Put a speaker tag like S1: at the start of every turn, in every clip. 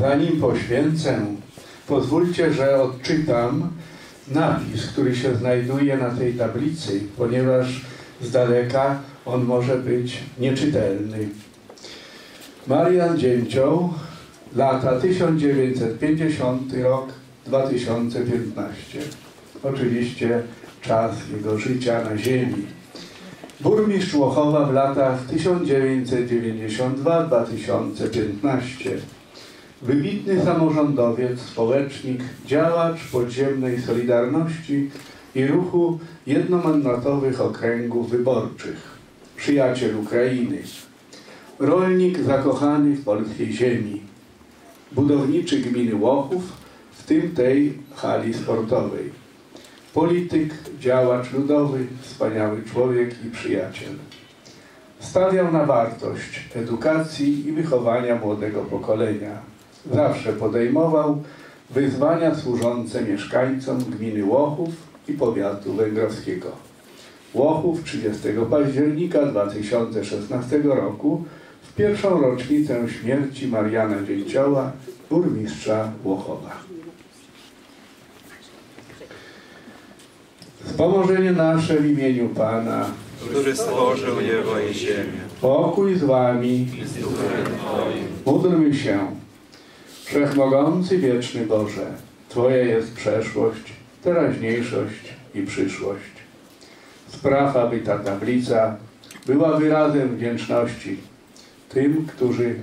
S1: Zanim poświęcę, pozwólcie, że odczytam napis, który się znajduje na tej tablicy, ponieważ z daleka on może być nieczytelny. Marian Dzięcioł, lata 1950 rok 2015. Oczywiście czas jego życia na ziemi. Burmistrz Łochowa w latach 1992-2015. Wybitny samorządowiec, społecznik, działacz podziemnej Solidarności i ruchu jednomandatowych okręgów wyborczych. Przyjaciel Ukrainy. Rolnik zakochany w polskiej ziemi. Budowniczy gminy Łochów, w tym tej hali sportowej. Polityk, działacz ludowy, wspaniały człowiek i przyjaciel. Stawiał na wartość edukacji i wychowania młodego pokolenia. Zawsze podejmował wyzwania służące mieszkańcom gminy Łochów i powiatu węgrowskiego. Łochów 30 października 2016 roku w pierwszą rocznicę śmierci Mariana Dzięcioła, burmistrza Łochowa. Wspomożenie nasze w imieniu Pana,
S2: który stworzył niebo i ziemię.
S1: pokój z Wami, módlmy się. Wszechmogący, wieczny Boże, Twoja jest przeszłość, teraźniejszość i przyszłość. Spraw, aby ta tablica była wyrazem wdzięczności tym, którzy,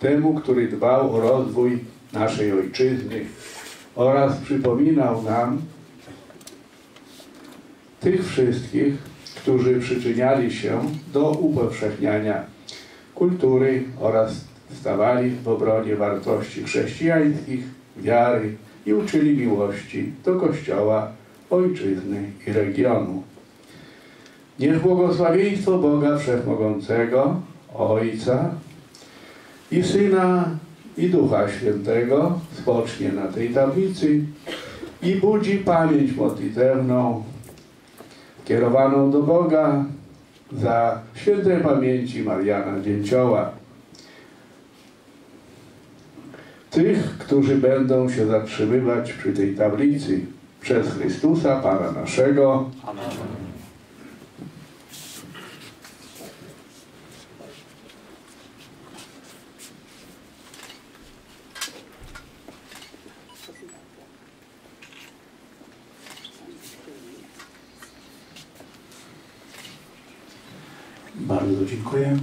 S1: temu, który dbał o rozwój naszej ojczyzny oraz przypominał nam tych wszystkich, którzy przyczyniali się do upowszechniania kultury oraz stawali w obronie wartości chrześcijańskich, wiary i uczyli miłości do Kościoła, Ojczyzny i regionu. Niech błogosławieństwo Boga Wszechmogącego, Ojca i Syna i Ducha Świętego spocznie na tej tablicy i budzi pamięć modlitewną kierowaną do Boga za świętej pamięci Mariana Dzięcioła. Tych, którzy będą się zatrzymywać przy tej tablicy przez Chrystusa, Pana naszego.
S2: Amen.
S1: Bardzo dziękuję.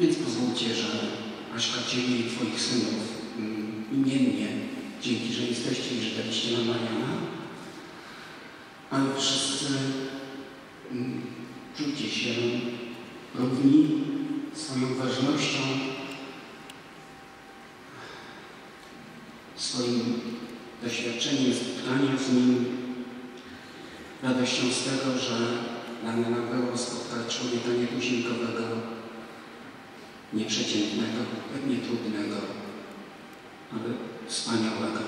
S3: Więc pozwólcie, że Aśka Ciebie i Twoich synów mm, imiennie, dzięki, że jesteście i że daliście nam Mariana, ale wszyscy mm, czujcie się równi swoją ważnością, swoim doświadczeniem spotkania z Nim, radością z tego, że dane nam było spotkać człowieka nietuzinkowego, nieprzeciętnego, pewnie trudnego, ale wspaniałego.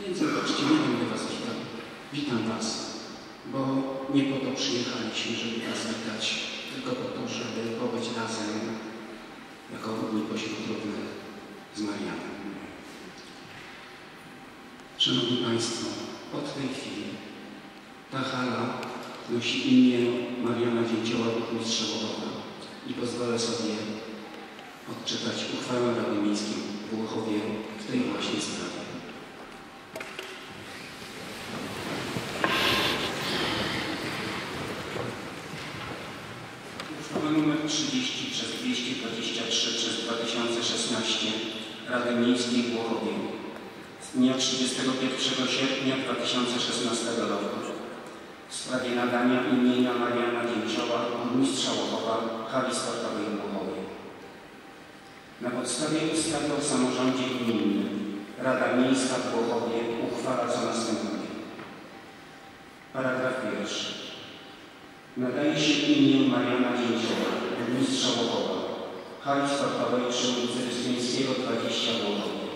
S3: Więc zobaczcie, nie będę Was witał. Witam Was, bo nie po to przyjechaliśmy, żeby Was witać, tylko po to, żeby pobyć razem jako równi pośród równych z Marianem. Szanowni Państwo, od tej chwili ta hala nosi imię Mariana Dzięcioła Burmistrza Łochowa i pozwolę sobie odczytać uchwałę Rady Miejskiej w Łochowie w tej właśnie sprawie. Uchwała nr 30 przez 223 przez 2016 Rady Miejskiej w Łochowie z dnia 31 sierpnia 2016 roku w sprawie nadania imienia Mariana Dzięcioła, burmistrza Łochowa, hali sportowej Łochowie. Na podstawie ustawy o samorządzie gminnym Rada Miejska w Łochowie uchwala co następuje. Paragraf pierwszy. Nadaje się imię Mariana Dzięcioła, burmistrza Łochowa, hali sportowej przy ulicy Rystyńskiego 20 w Łochowie.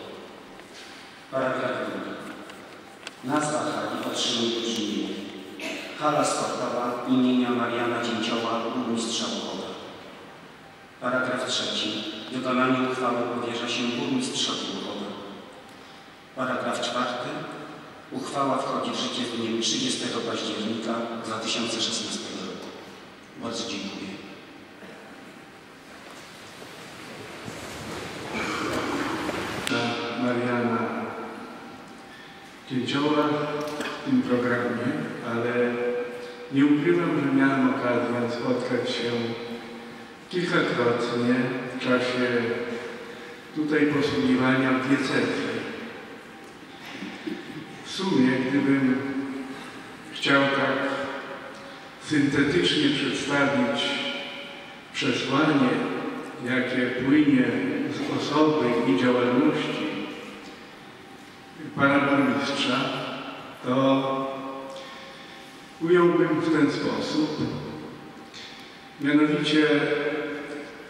S3: Paragraf drugi. Nazwa hali otrzymuje brzmienie Hala sportowa imienia Mariana Dzięcioła, burmistrza Łochowa. Paragraf trzeci. Wykonanie uchwały powierza się burmistrzowi Łochowa. Paragraf czwarty. Uchwała wchodzi w życie z dniem 30 października 2016 roku. Bardzo dziękuję.
S1: na Mariana Dzięcioła w tym programie, ale nie ukrywam, że miałem okazję spotkać się kilkakrotnie w czasie tutaj posługiwania w diecezji. W sumie, gdybym chciał tak syntetycznie przedstawić przesłanie, jakie płynie z osoby i działalności pana burmistrza, to ująłbym w ten sposób. Mianowicie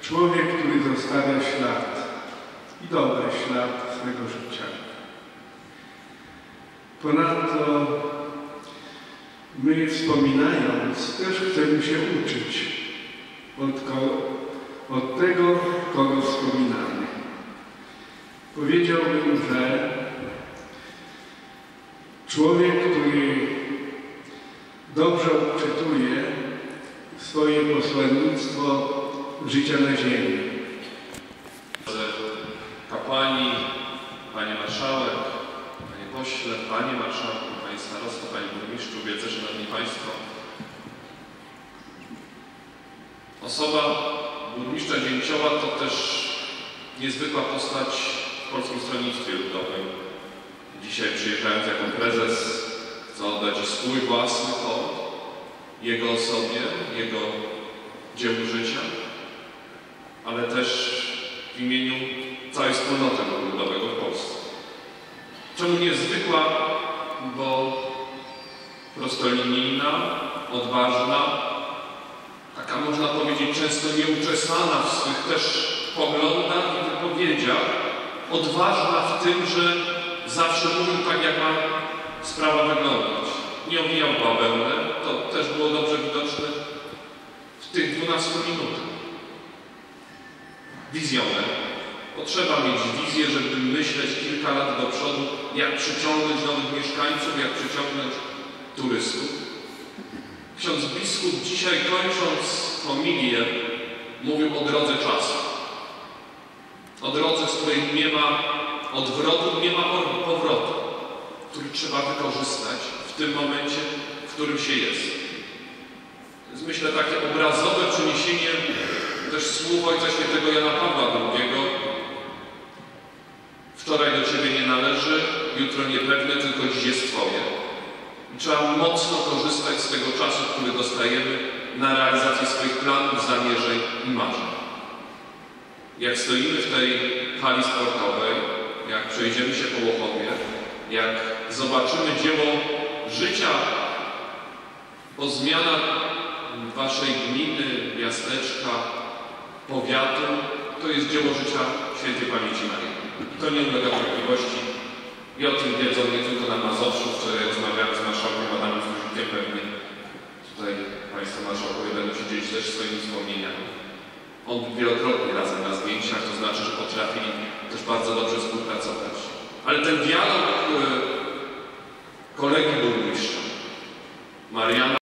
S1: człowiek, który zostawia ślad i dobry ślad swego życia. Ponadto my wspominając też chcemy się uczyć od, od tego, kogo wspominamy. Powiedziałbym, że człowiek, który dobrze odczytuje swoje posłannictwo życia na ziemi,
S4: kapłani, panie marszałek, panie pośle, panie marszałku, panie starosto, panie burmistrzu, wielce szanowni państwo. Osoba burmistrza Dzięcioła to też niezwykła postać w Polskim Stronnictwie Ludowym. Dzisiaj przyjeżdżając jako prezes chcę oddać swój własny hołd jego osobie, jego dziełu życia, ale też w imieniu całej wspólnoty ludowego w Polsce. Czemu niezwykła? Bo prostolinijna, odważna, taka można powiedzieć często nieuczesana w swych też poglądach i wypowiedziach, odważna w tym, że zawsze mówił tak, jak ma sprawa wyglądać. Nie owijał bawełnę, to też było dobrze widoczne w tych 12 minutach. Wizjoner. Potrzeba mieć wizję, żeby myśleć kilka lat do przodu, jak przyciągnąć nowych mieszkańców, jak przyciągnąć turystów. Ksiądz biskup dzisiaj kończąc homilię mówił o drodze czasu. O drodze, z której nie ma odwrotu, nie ma powrotu, który trzeba wykorzystać w tym momencie, w którym się jest. To jest myślę takie obrazowe przeniesienie też słów Ojca Świętego Jana Pawła II. Wczoraj do Ciebie nie należy, jutro niepewne, tylko dziś jest Twoje. Trzeba mocno korzystać z tego czasu, który dostajemy na realizację swoich planów, zamierzeń i marzeń. Jak stoimy w tej hali sportowej, jak przejdziemy się po Łochowie, jak zobaczymy dzieło życia po zmianach Waszej gminy, miasteczka, powiatu, to jest dzieło życia świętej pamięci Marii. I to nie ulega wątpliwości. I o tym wiedzą nie tylko na Mazowszu. Wczoraj rozmawiałem z marszałkiem Adamem Zuzikiem, pewnie tutaj Państwo marszałkowie będą się dzielić też swoimi wspomnieniami. On wielokrotnie razem na zdjęciach, to znaczy, że potrafili też bardzo dobrze współpracować. Ale ten dialog kolegi burmistrza, Mariana